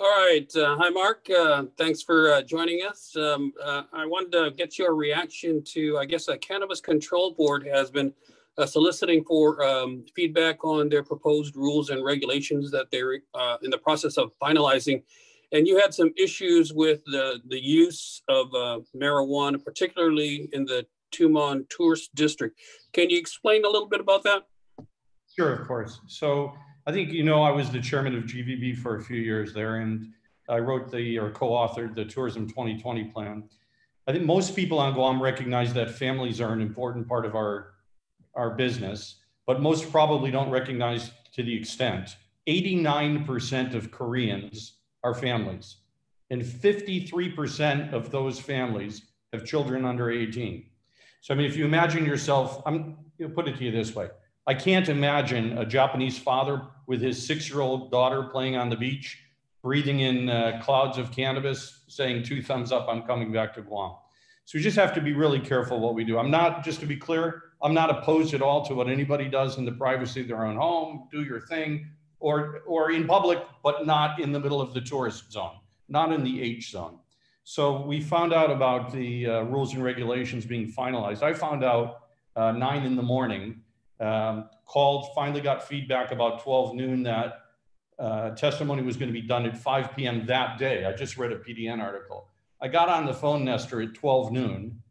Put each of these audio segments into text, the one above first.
All right. Uh, hi, Mark. Uh, thanks for uh, joining us. Um, uh, I wanted to get your reaction to, I guess, a Cannabis Control Board has been uh, soliciting for um, feedback on their proposed rules and regulations that they're uh, in the process of finalizing. And you had some issues with the, the use of marijuana, particularly in the Tumon Tourist District. Can you explain a little bit about that? Sure, of course. So I think, you know, I was the chairman of GVB for a few years there, and I wrote the or co authored the Tourism 2020 plan. I think most people on Guam recognize that families are an important part of our, our business, but most probably don't recognize to the extent 89% of Koreans are families, and 53% of those families have children under 18. So, I mean, if you imagine yourself, I'm you know, put it to you this way I can't imagine a Japanese father with his six year old daughter playing on the beach, breathing in uh, clouds of cannabis, saying two thumbs up, I'm coming back to Guam. So we just have to be really careful what we do. I'm not, just to be clear, I'm not opposed at all to what anybody does in the privacy of their own home, do your thing, or, or in public, but not in the middle of the tourist zone, not in the H zone. So we found out about the uh, rules and regulations being finalized. I found out uh, nine in the morning um, called, finally got feedback about 12 noon that uh, testimony was going to be done at 5 p.m. that day. I just read a PDN article. I got on the phone, Nestor, at 12 noon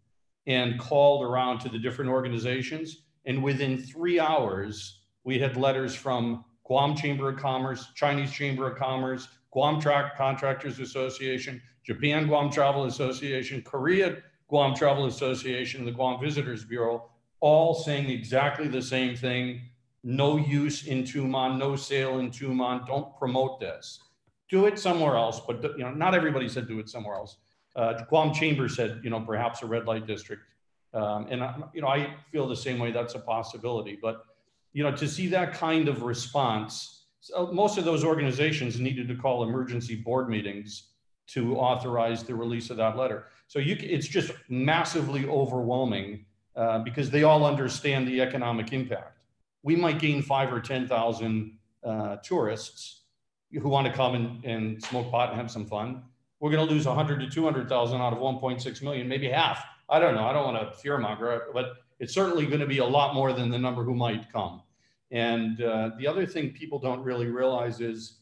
and called around to the different organizations. And within three hours, we had letters from Guam Chamber of Commerce, Chinese Chamber of Commerce, Guam Track Contractors Association, Japan Guam Travel Association, Korea Guam Travel Association, the Guam Visitors Bureau, all saying exactly the same thing. No use in Tumon, no sale in Tumon. Don't promote this. Do it somewhere else, but you know, not everybody said do it somewhere else. Uh, Guam Chamber said, you know, perhaps a red light district. Um, and I, you know, I feel the same way. That's a possibility. But you know, to see that kind of response, so most of those organizations needed to call emergency board meetings to authorize the release of that letter. So you, it's just massively overwhelming uh, because they all understand the economic impact. We might gain five or 10,000 uh, tourists who want to come and, and smoke pot and have some fun. We're going to lose 100 to 200,000 out of 1.6 million, maybe half. I don't know. I don't want to fearmonger, but it's certainly going to be a lot more than the number who might come. And uh, the other thing people don't really realize is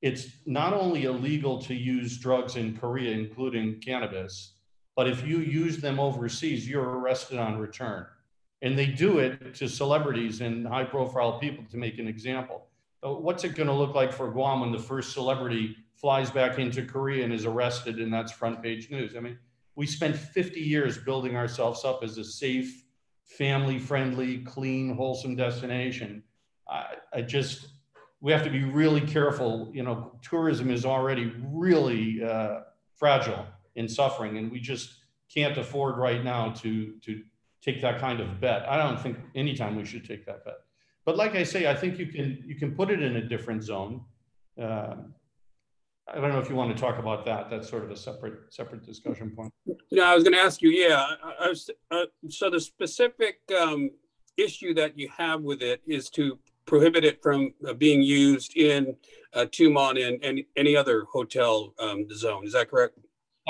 it's not only illegal to use drugs in Korea, including cannabis, but if you use them overseas, you're arrested on return. And they do it to celebrities and high profile people to make an example. what's it going to look like for Guam when the first celebrity flies back into Korea and is arrested and that's front page news? I mean, we spent 50 years building ourselves up as a safe, family friendly, clean, wholesome destination. I, I just, we have to be really careful. You know, tourism is already really uh, fragile in suffering. And we just can't afford right now to, to take that kind of bet. I don't think anytime we should take that bet. But like I say, I think you can, you can put it in a different zone. Uh, I don't know if you want to talk about that. That's sort of a separate separate discussion point. Yeah, I was going to ask you. Yeah, I, I was, uh, so the specific um, issue that you have with it is to prohibit it from uh, being used in uh, Tumon and, and any other hotel um, zone. Is that correct?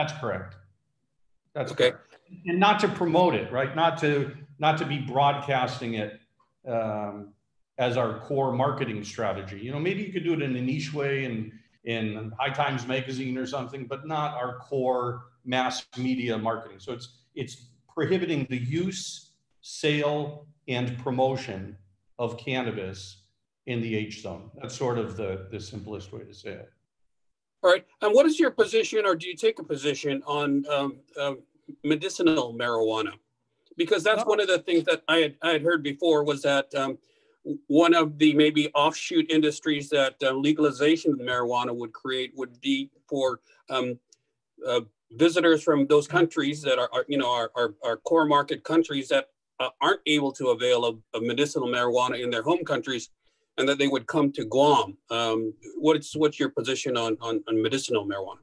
That's correct. That's okay. Correct. And not to promote it, right? Not to not to be broadcasting it um, as our core marketing strategy. You know, maybe you could do it in a niche way in in High Times magazine or something, but not our core mass media marketing. So it's it's prohibiting the use, sale, and promotion of cannabis in the H zone. That's sort of the, the simplest way to say it. All right. And what is your position, or do you take a position on um, uh, medicinal marijuana? Because that's one of the things that I had, I had heard before was that um, one of the maybe offshoot industries that uh, legalization of marijuana would create would be for um, uh, visitors from those countries that are, are you know, our, our, our, core market countries that uh, aren't able to avail of, of medicinal marijuana in their home countries and that they would come to Guam. Um, what's what's your position on, on, on medicinal marijuana?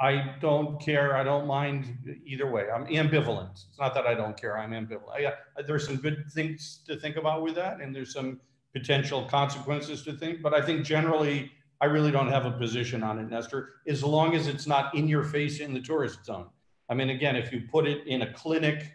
I don't care. I don't mind either way. I'm ambivalent. It's not that I don't care. I'm ambivalent. I, uh, there's some good things to think about with that, and there's some potential consequences to think. But I think generally, I really don't have a position on it, Nestor, as long as it's not in your face in the tourist zone. I mean, again, if you put it in a clinic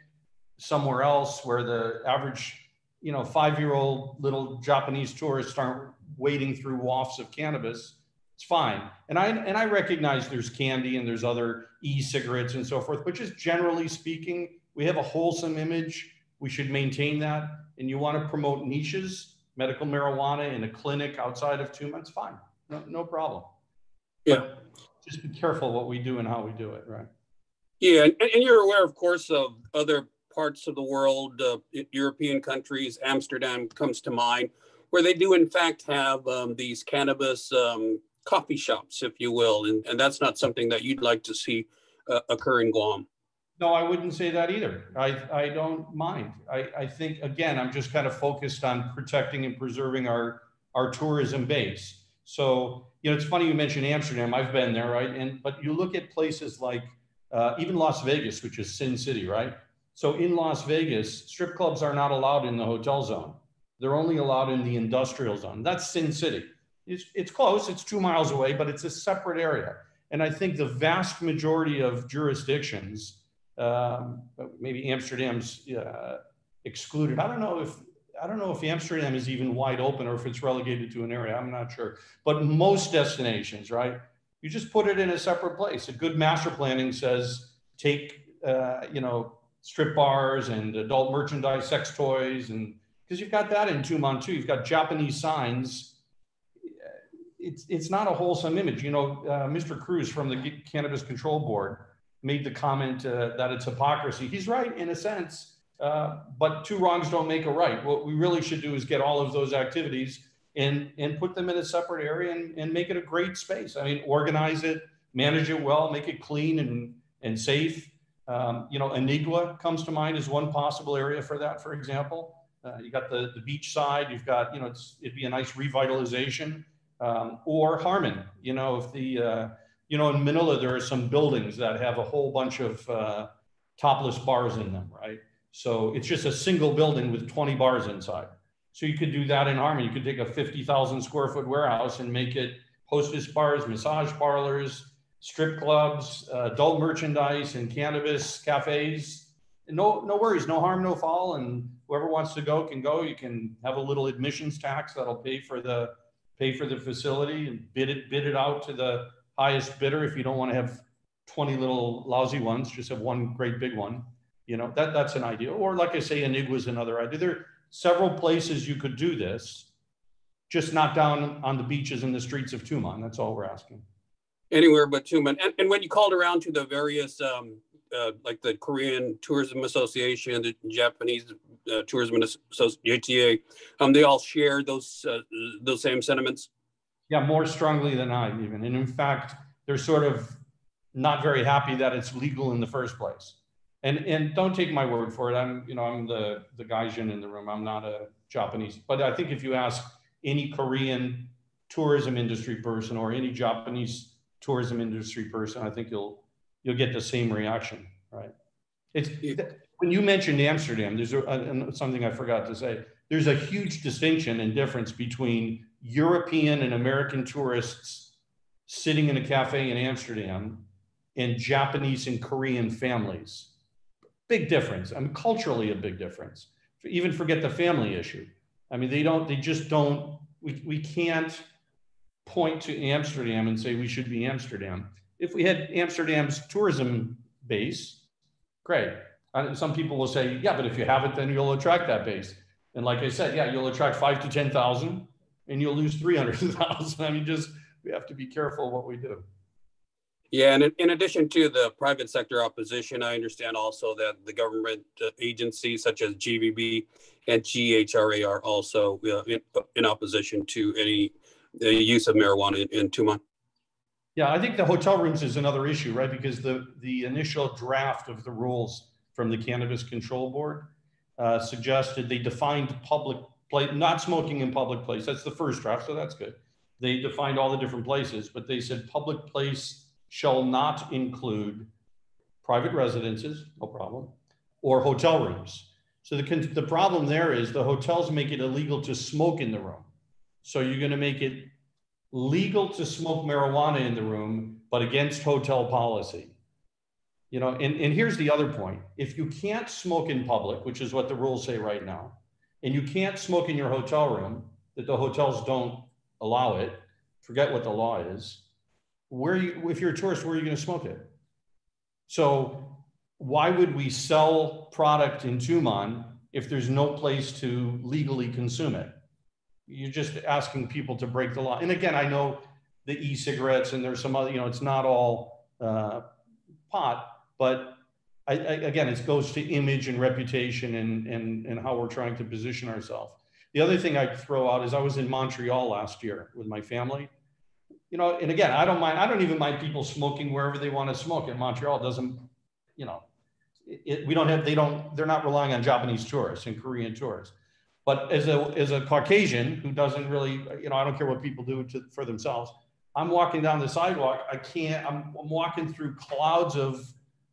somewhere else where the average, you know, five-year-old little Japanese tourists aren't wading through wafts of cannabis, it's fine. And I and I recognize there's candy and there's other e-cigarettes and so forth, but just generally speaking, we have a wholesome image. We should maintain that. And you want to promote niches, medical marijuana in a clinic outside of Tumon, fine, no, no problem. Yeah. But just be careful what we do and how we do it, right? Yeah, and, and you're aware, of course, of other parts of the world, uh, European countries. Amsterdam comes to mind, where they do in fact have um, these cannabis um, coffee shops, if you will, and, and that's not something that you'd like to see uh, occur in Guam. No, I wouldn't say that either. I, I don't mind. I, I think, again, I'm just kind of focused on protecting and preserving our, our tourism base. So, you know, it's funny you mentioned Amsterdam. I've been there, right? And, but you look at places like uh, even Las Vegas, which is Sin City, right? So in Las Vegas, strip clubs are not allowed in the hotel zone. They're only allowed in the industrial zone. That's Sin City. It's, it's close, it's two miles away, but it's a separate area. And I think the vast majority of jurisdictions, um, maybe Amsterdam's uh, excluded. I don't know if I don't know if Amsterdam is even wide open or if it's relegated to an area. I'm not sure. But most destinations, right? You just put it in a separate place. A good master planning says take, uh, you know, strip bars and adult merchandise, sex toys, and because you've got that in Tumon too. You've got Japanese signs it's it's not a wholesome image. You know, uh, Mr. Cruz from the Cannabis Control Board made the comment uh, that it's hypocrisy. He's right in a sense, uh, but two wrongs don't make a right. What we really should do is get all of those activities and and put them in a separate area and, and make it a great space. I mean, organize it, manage it well, make it clean and and safe. Um, you know, Anigua comes to mind as one possible area for that. For example, uh, you got the the beach side. You've got you know, it'd be a nice revitalization um, or Harmon. You know, if the, uh, you know, in Manila, there are some buildings that have a whole bunch of uh, topless bars in them, right? So it's just a single building with 20 bars inside. So you could do that in Harmon. You could take a 50,000 square foot warehouse and make it hostess bars, massage parlors, strip clubs, uh, adult merchandise, and cannabis cafes. No, no worries, no harm, no foul. And whoever wants to go can go. You can have a little admissions tax that'll pay for the pay for the facility and bid it, bid it out to the highest bidder. If you don't want to have 20 little lousy ones, just have one great big one. You know, that, that's an idea. Or like I say, Anigua is another idea. There are several places you could do this, just not down on the beaches and the streets of Tumon. That's all we're asking. Anywhere but Tumon. And, and when you called around to the various um, uh, like the Korean Tourism Association, the Japanese uh, Tourism Association, um, they all share those uh, those same sentiments. Yeah, more strongly than I even, and in fact, they're sort of not very happy that it's legal in the first place. And and don't take my word for it. I'm you know I'm the the gaijin in the room. I'm not a Japanese, but I think if you ask any Korean tourism industry person or any Japanese tourism industry person, I think you'll you'll get the same reaction, right? It's when you mentioned Amsterdam. There's a, something I forgot to say. There's a huge distinction and difference between European and American tourists sitting in a cafe in Amsterdam and Japanese and Korean families. Big difference. I mean, culturally, a big difference. Even forget the family issue. I mean, they don't. They just don't. We we can't point to Amsterdam and say we should be Amsterdam if we had Amsterdam's tourism base, great. And some people will say, yeah, but if you have it, then you'll attract that base. And like I said, yeah, you'll attract five to 10,000 and you'll lose 300,000. I mean, just, we have to be careful what we do. Yeah, and in addition to the private sector opposition, I understand also that the government uh, agencies such as GVB and GHRA are also uh, in, in, opposition to any uh, use of marijuana in, in Tumon. Yeah, I think the hotel rooms is another issue, right? Because the, the initial draft of the rules from the Cannabis Control Board uh, suggested they defined public place, not smoking in public place. That's the first draft, so that's good. They defined all the different places, but they said public place shall not include private residences, no problem, or hotel rooms. So the, the problem there is the hotels make it illegal to smoke in the room. So you're going to make it legal to smoke marijuana in the room, but against hotel policy. You know, and, and here's the other point. If you can't smoke in public, which is what the rules say right now, and you can't smoke in your hotel room, that the hotels don't allow it, forget what the law is. Where you, if you're a tourist, where are you going to smoke it? So why would we sell product in Tumon if there's no place to legally consume it? You're just asking people to break the law. And again, I know the e-cigarettes and there's some other, you know, it's not all uh, pot, but I, I, again, it goes to image and reputation and, and, and how we're trying to position ourselves. The other thing I'd throw out is I was in Montreal last year with my family. You know, and again, I don't mind, I don't even mind people smoking wherever they want to smoke in Montreal. Doesn't, you know, it, we don't have, they don't, they're not relying on Japanese tourists and Korean tourists. But as a, as a Caucasian who doesn't really, you know, I don't care what people do to, for themselves. I'm walking down the sidewalk. I can't, I'm, I'm walking through clouds of,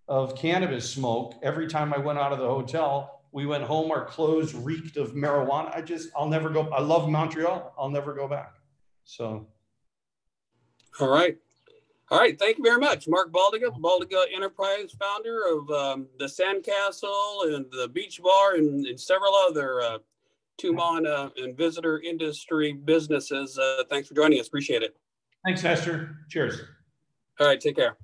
of cannabis smoke every time I went out of the hotel. We went home, our clothes reeked of marijuana. I just, I'll never go. I love Montreal. I'll never go back. So. All right. All right. Thank you very much. Mark Baldyga, Baldyga Enterprise founder of um, the Sandcastle and the Beach Bar and, and several other uh, Tumon and visitor industry businesses. Uh, thanks for joining us. Appreciate it. Thanks, Nestor. Cheers. All right. Take care.